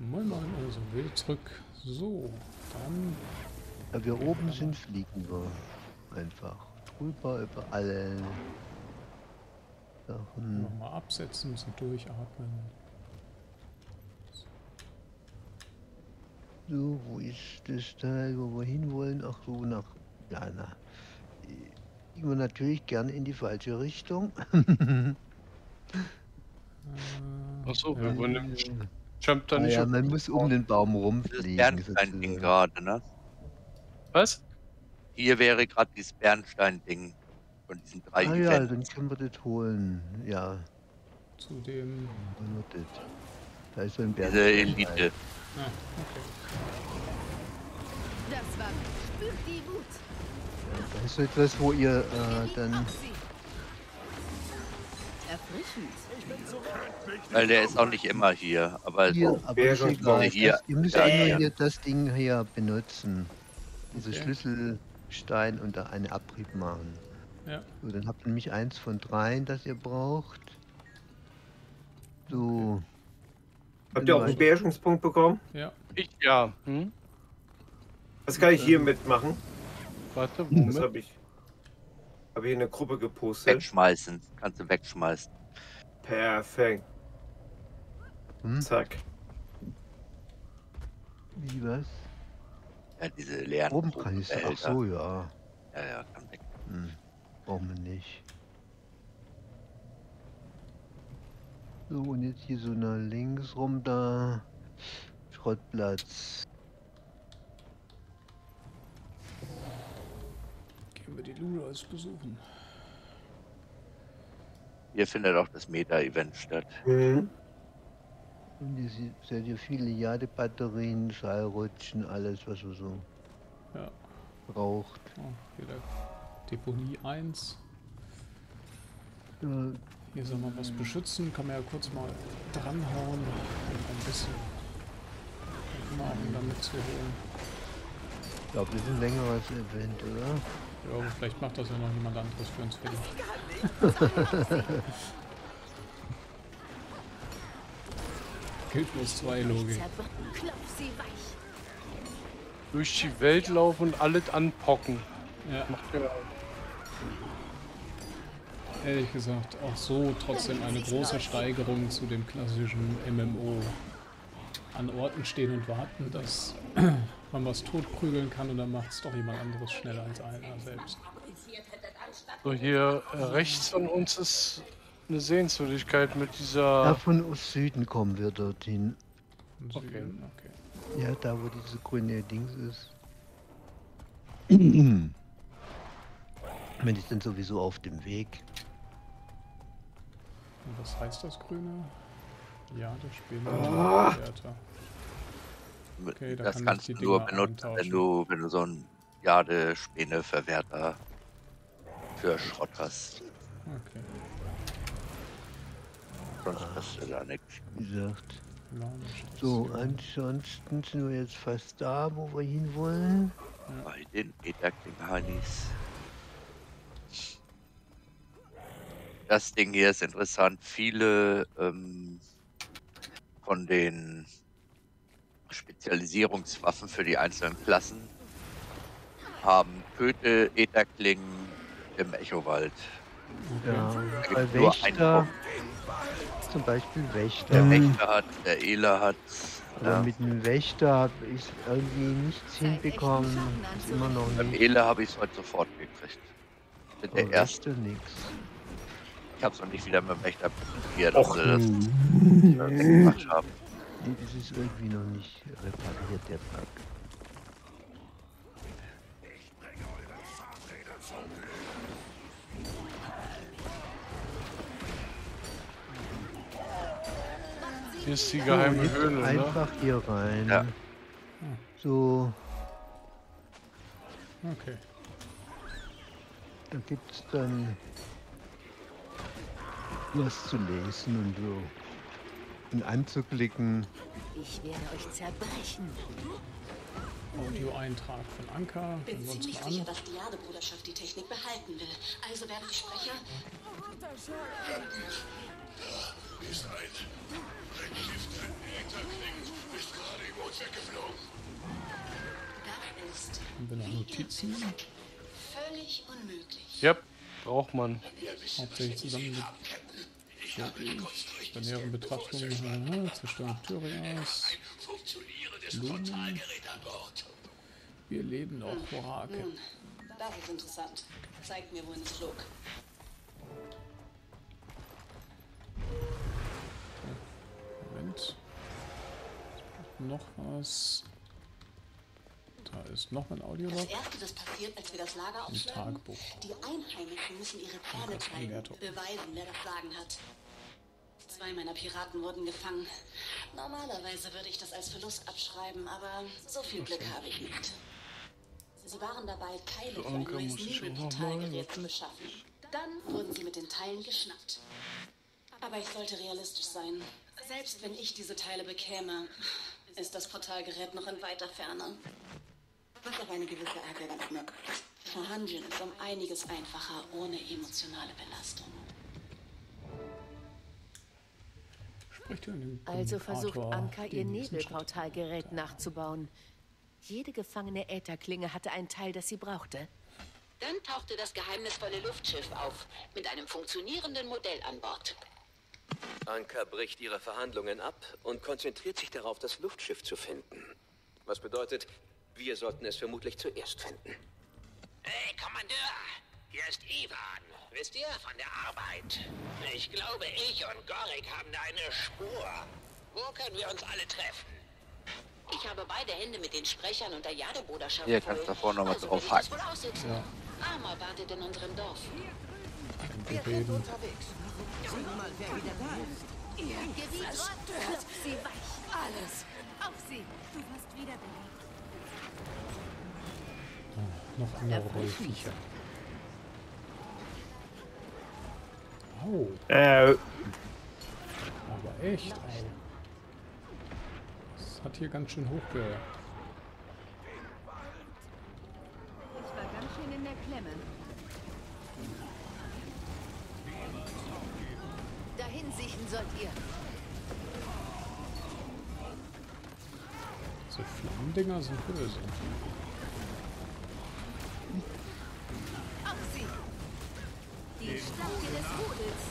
Moin Moin, also wieder zurück. So, dann Da wir oben sind, fliegen wir einfach rüber über alle Sachen. nochmal absetzen, ein bisschen durchatmen. So, wo ist das Teil, wo wir hinwollen? Ach so, nach. Ja, na. Fliegen wir natürlich gerne in die falsche Richtung. Äh, Achso, ja, wir wollen im Jump da Ah nicht. ja, man muss um den Baum Das rumfliegen. Bernstein-Ding sozusagen. gerade, ne? Was? Hier wäre gerade dieses Bernstein-Ding von diesen drei Ah ja, dann können wir das holen. Ja, zu dem. das. Da ist so ein Diese Bernstein. Elite. Ah, okay. Das war spürt die Wut. Da ist so etwas, wo ihr äh, dann. Erfrischend. Weil der ist auch nicht immer hier. Aber Hier, so, aber ist egal. hier. Das, ihr müsst Ja, nur ja. hier das Ding hier benutzen. Diese Okay. Schlüsselstein und da einen Abrieb machen. Ja, So, dann habt ihr nämlich eins von dreien, das ihr braucht. So. Habt ihr auch einen Beherrschungspunkt bekommen? ja. Ich, ja. Hm? Was kann ich hier mitmachen? Warte, Das Moment. habe ich. Habe ich in eine Gruppe gepostet. wegschmeißen. Kannst du wegschmeißen. Perfekt. Hm? Zack. Wie was? Ja, diese leeren Oben kann ich Ach so, ja. Ja, ja, kann weg. Hm. Brauchen wir nicht. So, und jetzt hier so nach links rum da. Schrottplatz. Gehen wir die Ludas besuchen. Hier findet auch das Meta-Event statt. Mhm. Und hier sie- seht ihr viele Jadebatterien, Seilrutschen, alles was man so Ja. braucht. Oh, hier der Deponie 1. Ja, Hier soll man was beschützen. Kann man ja kurz mal dranhauen. Und ein bisschen machen, damit zu holen. ich glaube, das ist ein längeres Event, oder? Ja, aber vielleicht macht das ja noch jemand anderes für uns fertig. Gilt bloß zwei Logik. Durch die Welt laufen und alles anpocken. Ja, Macht ja ehrlich gesagt, auch so trotzdem eine große Steigerung zu dem klassischen MMO. An Orten stehen und warten, dass man was totprügeln kann und dann macht es doch jemand anderes schneller als einer selbst. so hier äh, rechts von uns ist eine Sehenswürdigkeit mit Ja, dieser. von Ost Süden kommen wir dorthin. Okay. Süden, okay. Ja, da wo diese grüne Dings ist. Wenn ich dann sowieso auf dem Weg. Und was heißt das Grüne? Ja, das spielen wir. Ah. Wärter. Okay, da das kann kannst du nur benutzen, wenn du, wenn du so einen Jade-Späne-Verwerter für Schrott hast. Okay. Sonst hast du da nichts. Wie gesagt. So, ansonsten sind wir jetzt fast da, wo wir hinwollen. Bei den Etherkling-Heinis. Das Ding hier ist interessant. Viele ähm, von den Spezialisierungswaffen für die einzelnen Klassen haben Köte, Ätherklingen im Echowald. Ja, Da bei gibt's nur einen Wächter, zum Beispiel Der Wächter. Wächter hat, der Ele hat. Aber Ja. mit dem Wächter habe ich irgendwie nichts hinbekommen. Ist immer noch Beim nicht. Ele habe ich es heute sofort gekriegt. Mit der Aber ersten. Wächter nix. Ich habe es noch nicht wieder mit dem Wächter probiert, ob sie das äh, gemacht haben. Nee, das ist irgendwie noch nicht repariert, der Bug. Hier ist die So, geheime jetzt Höhle, ne? einfach hier rein. Ja. So, Okay. da gibt's dann was zu lesen und so in einem. Ich werde euch zerbrechen. Audioeintrag von Anka. Bin ziemlich sicher, an. dass die Jadebruderschaft die Technik behalten will. Also werden die Sprecher. Ist ein. Ein Gift, ein Ätherkling. Ist gerade im Mond weggeflogen. Da ist. Haben wir noch Notizen? Völlig unmöglich. Ja, braucht man. Hauptsächlich zusammen mit. Ja, bei näheren Betrachtungen, aha, Zerstörung Tyrias, Lumen. Wir leben noch, Horake. Nun, das ist interessant. Zeigt mir, wohin es flog. Moment. Noch was. Da ist noch ein Das Audiolog. erste, das passiert, als wir das Lager aufschlagen. Tagebuch. Die Einheimischen müssen ihre das zeigen, beweisen, wer das Sagen hat. Zwei meiner Piraten wurden gefangen. Normalerweise würde ich das als Verlust abschreiben, aber so viel Glück habe ich nicht. Sie waren dabei, Teile für ein neues mal, zu beschaffen. Dann wurden sie mit den Teilen geschnappt. Aber ich sollte realistisch sein. Selbst wenn ich diese Teile bekäme, ist das Portalgerät noch in weiter Ferne. Was auf eine gewisse Art ist. Verhandeln ist um einiges einfacher ohne emotionale Belastung. Also versucht Anka ihr? Nebelportalgerät nachzubauen. Jede gefangene Ätherklinge hatte einen Teil, das sie brauchte. Dann tauchte das geheimnisvolle Luftschiff auf, mit einem funktionierenden Modell an Bord. Anka bricht ihre Verhandlungen ab und konzentriert sich darauf, das Luftschiff zu finden. Was bedeutet, wir sollten es vermutlich zuerst finden. Hey, Kommandeur! Hier ist Ivan. Wisst ihr, von der Arbeit. Ich glaube, ich und Gorik haben da eine Spur. Wo können wir uns alle treffen? Ich habe beide Hände mit den Sprechern und der Jadebruderschaft Hier kannst du davor noch mal also drauf werde ich das haken. wohl aussitzen. Ja. Armer wartet in unserem Dorf. Wir reden. Gebiet zerstört. sie weich. Alles. Auf sie. Du wirst wiederbelebt. Noch andere Viecher. Au, Äh, aber echt, au. Das hat hier ganz schön hochge... Ich war ganz schön in der Klemme. Dahin siechen sollt ihr. So Flammendinger sind böse. Die Schlacht des Rudels.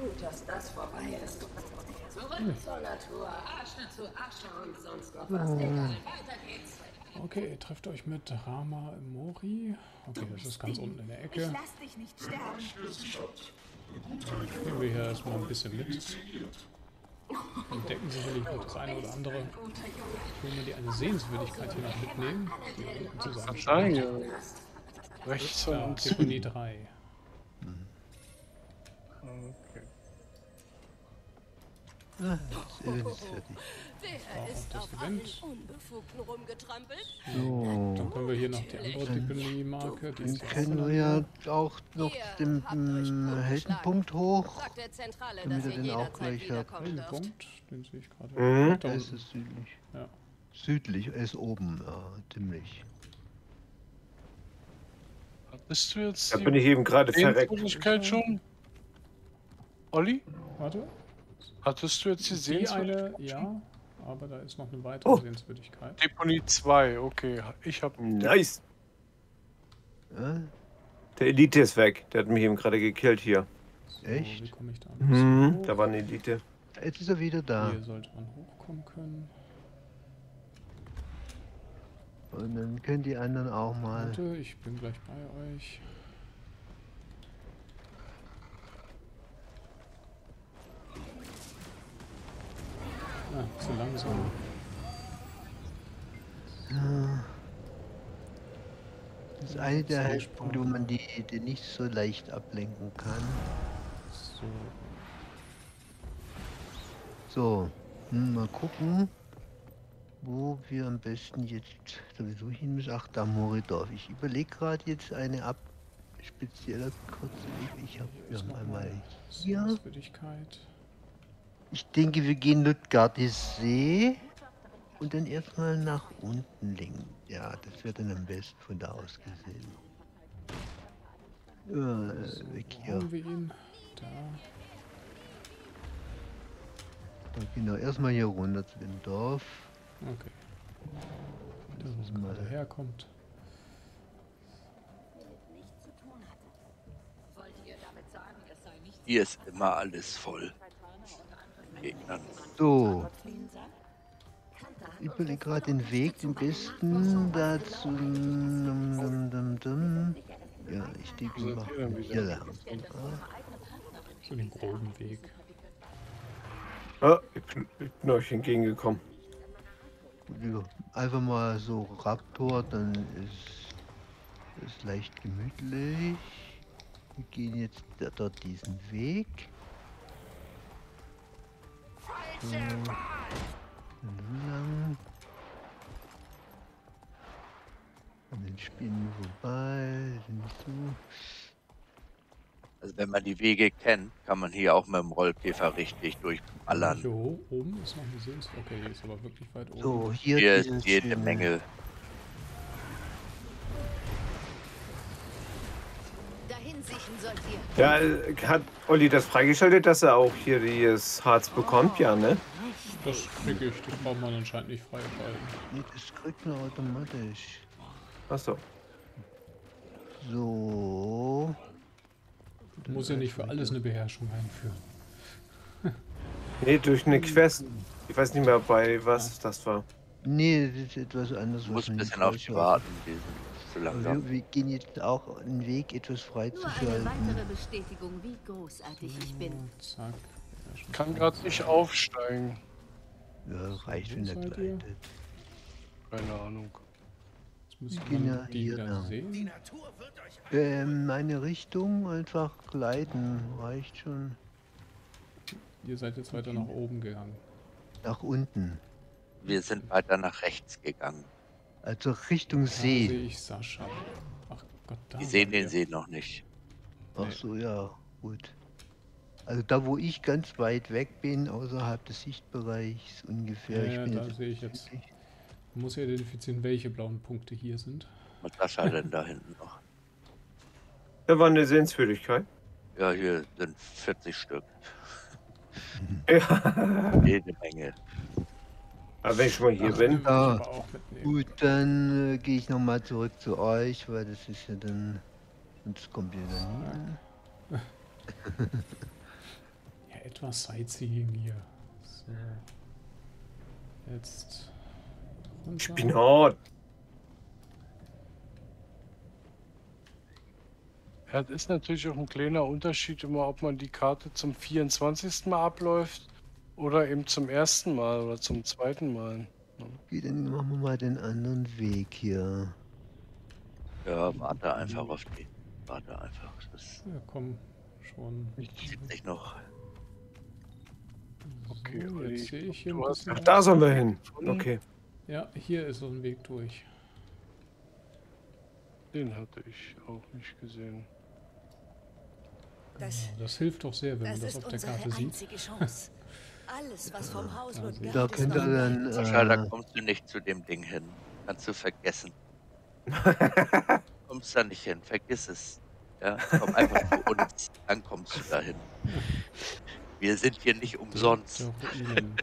Gut, dass das vorbei ist. Zurück zur Natur. Asche zu Asche und sonst noch was. Egal, weiter geht's. Okay, trefft euch mit Rama Mori. Okay, das ist ganz unten in der Ich Ecke. lass dich nicht sterben. Nehmen wir hier erstmal ein bisschen mit. Entdecken sicherlich noch das eine oder andere. Ich will mir die eine Sehenswürdigkeit hier noch mitnehmen. Sein, ja. Rechts von Ja, uns. Deponie 3. Okay. Ah, das Event ist fertig. Wer ist das Event. Unbefugten rumgetrampelt? So, Dann können wir hier noch die andere Deponie-Marke. Dann können wir ja auch noch den mm, Heldenpunkt hoch. Sagt der Zentrale, Damit dass er ihr den auch gleich hat. wiederkommen Den dürft. Punkt, den sehe ich gerade. Mhm. Da ist es südlich. Ja. Südlich, er ist oben, ja, ziemlich. Bist du jetzt da bin ich eben gerade verreckt. Schon? Olli? Warte. Hattest du jetzt die Die Sehenswürdigkeit? eine, ja. Aber da ist noch eine weitere Oh. Sehenswürdigkeit. Deponie 2, okay. Ich hab. Nice. Ja, Der Elite ist weg. Der hat mich eben gerade gekillt hier. So, Echt? Wie komme ich da? bisschen hoch? Da war eine Elite. Jetzt ist er wieder da. Hier sollte man hochkommen können. Und dann können die anderen auch mal. Warte, ich bin gleich bei euch. Ah, zu langsam. Das ist eine der Haltpunkte, wo man die, die nicht so leicht ablenken kann. So, So, hm, mal gucken, wo wir am besten jetzt sowieso hin müssen. Ach, da Moridorf. Ich überlege gerade jetzt eine ab spezieller kurze. Ich habe noch haben mal einmal hier. Sehenswürdigkeit. Ich denke, wir gehen Ludgardis See und dann erstmal nach unten links. Ja, das wird dann am besten von da aus gesehen. Ja, weg hier. Haben wir ihn? Da. Dann gehen wir erstmal hier runter zu dem Dorf. Okay. Da, wo es gerade herkommt. Hier ist immer alles voll. Gegnern. So. Ich überlege gerade den Weg, den besten dazu. Dum, dum, dum, dum. Ja, ich denke, machen hier lang. So den groben Weg. Ah, ich bin, ich bin euch entgegengekommen. Ja, einfach mal so Raptor, dann ist es leicht gemütlich. Wir gehen jetzt dort diesen Weg. So. Und dann lang. An den Spinnen vorbei. Sind so. Also wenn man die Wege kennt, kann man hier auch mit dem Rollkäfer richtig durchballern. Hier oben ist noch eine Sehenswert. Okay, die ist aber wirklich weit oben. So, hier, Hier ist jede Menge. Ja, äh, hat Olli das freigeschaltet, dass er auch hier das Harz bekommt? Ja, ne? Das kriege ich, das braucht man anscheinend nicht freischalten. Nee, das kriegt man automatisch. Achso. So. Du musst ja nicht für alles eine Beherrschung einführen. Nee, durch eine Quest. Ich weiß nicht mehr, bei was das war. Nee, das ist etwas anderes. Du musst ein bisschen auf die warten. Die Aber langsam. Wir, wir gehen jetzt auch einen Weg, etwas Nur eine freizuschalten. weitere Bestätigung, wie großartig ich bin. Zack. Ich kann gerade nicht aufsteigen. Ja, reicht, wenn er ihr? gleitet. Keine Ahnung. Jetzt man ja die hier sehen. Ähm, meine Richtung einfach gleiten, reicht schon. Ihr seid jetzt weiter nach oben gegangen. Nach unten. Wir sind weiter nach rechts gegangen. Also Richtung Da See. sehe ich Sascha. Ach Gott, da. Die sehen den. See noch nicht. Ach so, ja, gut. Also da, wo ich ganz weit weg bin, außerhalb des Sichtbereichs ungefähr. Ja, ja, ich bin da sehe ich jetzt. Man muss ja identifizieren, welche blauen Punkte hier sind. Was Sascha denn da hinten noch? Da war eine Sehenswürdigkeit. Ja, hier sind 40 Stück. Ja. Jede Menge. Aber wenn ich mal hier Ach, bin. mitnehmen. Gut, dann äh, gehe ich nochmal zurück zu euch, weil das ist ja dann. Sonst kommt ihr dann nie. Ja, etwas Sightseeing hier. So. Jetzt. runter. Spinat. Ja, das ist natürlich auch ein kleiner Unterschied immer, ob man die Karte zum 24. Mal abläuft oder eben zum ersten Mal oder zum zweiten Mal. Okay, dann machen wir mal den anderen Weg hier. Ja, warte einfach auf die. Warte einfach. Das Ja, komm, schon. sieht sich noch. Okay, so, jetzt sehe ich hier hast- bisschen Ach, da was. sollen wir hin. Okay. Ja, hier ist so ein Weg durch. Den hatte ich auch nicht gesehen. Das, das hilft doch sehr, wenn das man das auf der Karte sieht. einzige Chance. Alles, was vom Hauslund Da gehört, Da ist könnt ihr dann. mein. Sascha, da Äh, kommst du nicht zu dem Ding hin. Kannst du vergessen. kommst da nicht hin, vergiss es. Ja, komm einfach zu uns, dann kommst du dahin. Wir sind hier nicht umsonst. Ruinen.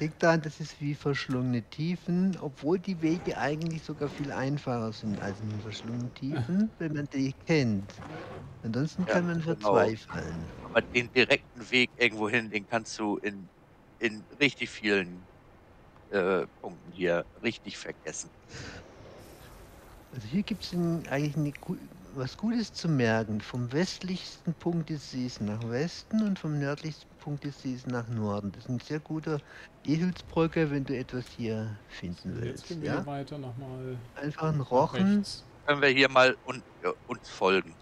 denkt daran, das ist wie verschlungene Tiefen, obwohl die Wege eigentlich sogar viel einfacher sind als in verschlungenen Tiefen, wenn man die kennt. Ansonsten Ja, kann man genau. verzweifeln. Aber den direkten Weg irgendwo hin, den kannst du in, in richtig vielen äh, Punkten hier richtig vergessen. Also hier gibt es eigentlich eine, was Gutes zu merken. Vom westlichsten Punkt des Sees nach Westen und vom nördlichsten Punkt des Sees nach Norden. Das ist ein sehr guter Eselsbrücke, wenn du etwas hier finden Jetzt willst. gehen wir Ja? weiter nochmal Einfach ein Rochen. rechts. Können wir hier mal un, äh, uns folgen.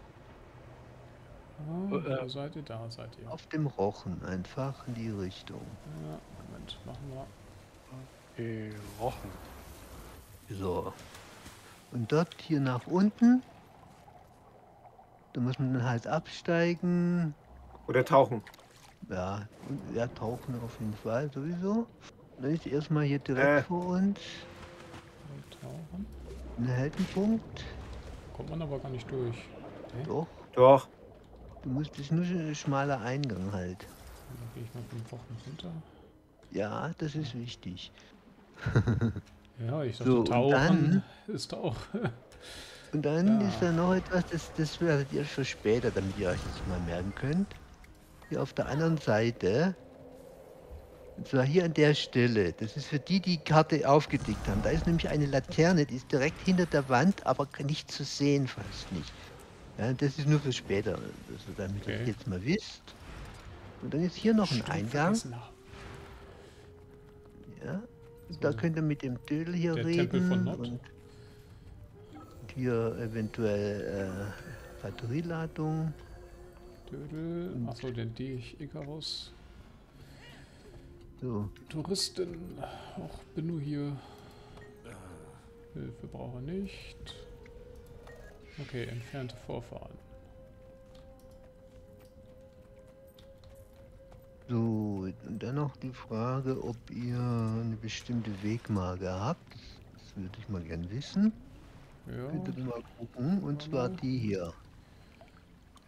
Ah, Äh, wo seid ihr? Da seid ihr. Auf dem Rochen, einfach in die Richtung. Ja, Moment, machen wir. Gerochen. So. Und dort hier nach unten. Da muss man dann halt absteigen. Oder tauchen. Ja, und, ja, tauchen auf jeden Fall sowieso. Dann ist erstmal hier direkt Äh. vor uns Tauchen. ein Haltenpunkt. Kommt man aber gar nicht durch. Okay. Doch, Doch. Du musst, das nur ein schmaler Eingang halt. Dann gehe ich mal fünf Wochen runter. Ja, das ist wichtig. Ja, ich dachte, So, Tauchen dann- ist auch. Und dann Ja. ist da noch etwas, das, das werdet ihr für später, damit ihr euch das mal merken könnt. Hier auf der anderen Seite, und zwar hier an der Stelle, das ist für die, die die Karte aufgedickt haben. Da ist nämlich eine Laterne, die ist direkt hinter der Wand, aber nicht zu sehen, fast nicht. Ja, das ist nur für später, also damit ihr Okay. das jetzt mal wisst. Und dann ist hier noch ein Stimmt, Eingang. vergessen habe. Ja, da So. könnt ihr mit dem Dödel hier Der reden. Und hier eventuell äh, Batterieladung. Dödel. Achso, den Dich Icarus. So, Touristin. Auch bin nur hier. Hilfe brauche nicht. Okay, entfernte Vorfahren. so, und dann noch die Frage, ob ihr eine bestimmte Wegmarke habt. Das würde ich mal gern wissen. Könnt ihr Ja, mal gucken. Und zwar die hier.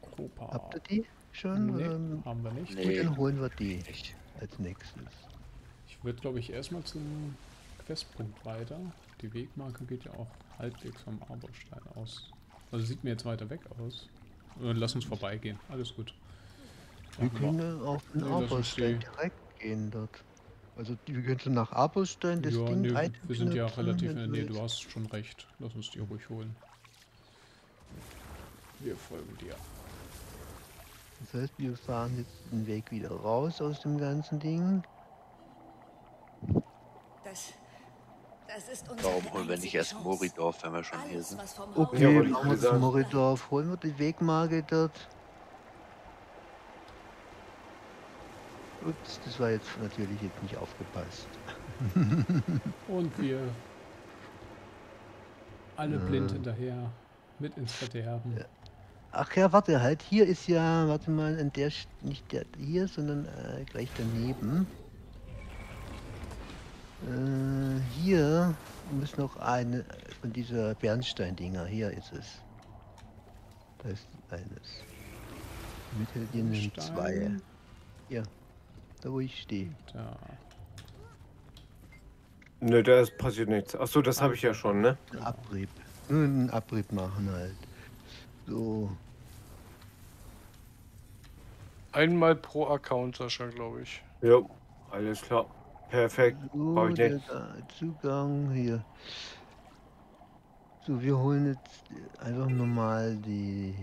Kopa. Habt ihr die schon? Nee, Ähm, haben wir nicht. Gut, dann holen wir die als nächstes. Ich würde, glaube ich, erstmal zum Questpunkt weiter. Die Wegmarke geht ja auch halbwegs vom Arborstein aus. Also sieht mir jetzt weiter weg aus. Äh, Lass uns vorbeigehen. Alles gut. Wir können auf den die- direkt gehen dort. Also wir können so nach Arborstein das ja, Ding nee, wir sind ja relativ in der du Nähe. Du hast schon recht. Lass uns die ruhig holen. Wir folgen dir. Das heißt, wir fahren jetzt den Weg wieder raus aus dem ganzen Ding. Das, das ist unsere Warum holen wir nicht erst. Moridorf, wenn wir schon hier sind? Okay, Ja, wir sagen. Moridorf. Holen wir die Wegmarke dort. Ups, das war jetzt natürlich jetzt nicht aufgepasst. Und wir alle blind hinterher mit ins Verderben. Ach ja, warte halt. Hier ist ja, warte mal, an der, St- nicht der hier, sondern äh, gleich daneben. Äh, hier muss noch eine von dieser Bernstein-Dinger. Hier ist es. Da ist eines. Ihr einen zwei. Hier, da wo ich stehe. Da. Nö, da ist passiert nichts. Achso, das habe ich ja schon, ne? Ein Abrieb. Einen Abrieb machen halt. So. Einmal pro Account, Sascha, glaube ich. Ja, alles klar. Perfekt. So, Brauch ich nicht. da- Zugang hier. So, wir holen jetzt einfach nochmal die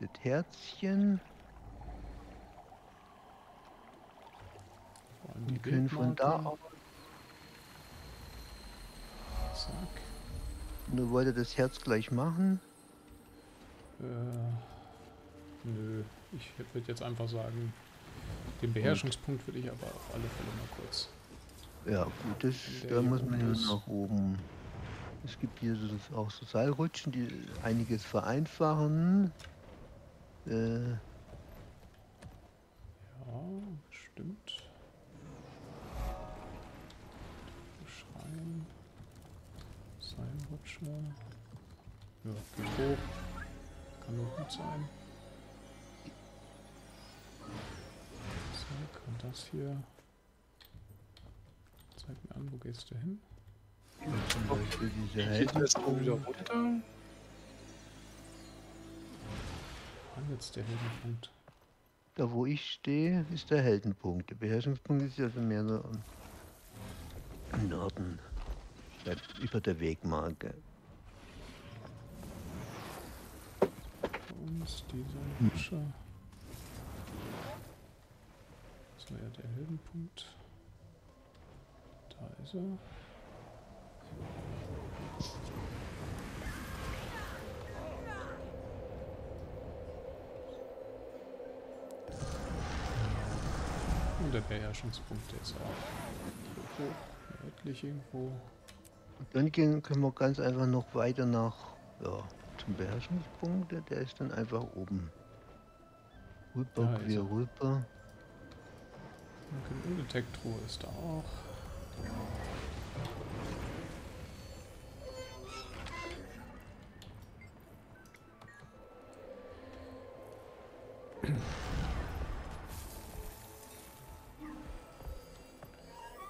das Herzchen. Allem Wir können von da aus. Zack. Nur wollte das Herz gleich machen. Äh, nö, ich würde jetzt einfach sagen, den Beherrschungspunkt würde ich aber auf alle Fälle mal kurz. Ja, gut, das, da muss man ja nach oben. Es gibt hier so, auch so Seilrutschen, die einiges vereinfachen. Äh, Ja, stimmt. Schrein. Seilrutsche. Ja, geht hoch. Kann nur gut sein. Zack, und das hier. Zeig mir an, wo gehst du hin? zum Beispiel diese das wieder Helden. runter? War jetzt der Heldenpunkt? Da wo ich stehe, ist der Heldenpunkt. Der Beherrschungspunkt ist ja so mehr so im Norden. Über der Wegmarke. Bei uns dieser Rutsche. So, ja, der Heldenpunkt. Da ist er. Und der Beherrschungspunkt, der ist auch nördlich irgendwo. Und dann gehen, können wir ganz einfach noch weiter nach ja, zum Beherrschungspunkt. Der- ist dann einfach oben. Rüber, quer er. rüber. Und Undetektruhe ist da auch.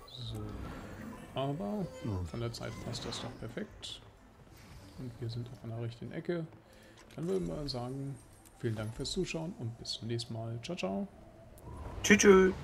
So. Aber von der Zeit passt das doch perfekt. Und wir sind auf einer richtigen Ecke. Dann würden wir sagen, vielen Dank fürs Zuschauen und bis zum nächsten Mal. Ciao, ciao. Tschüss. tschüss.